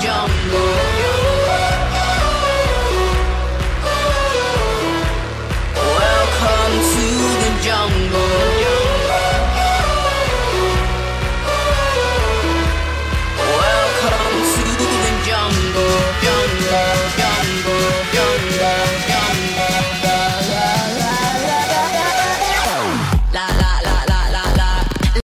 jungle. Welcome to the jungle.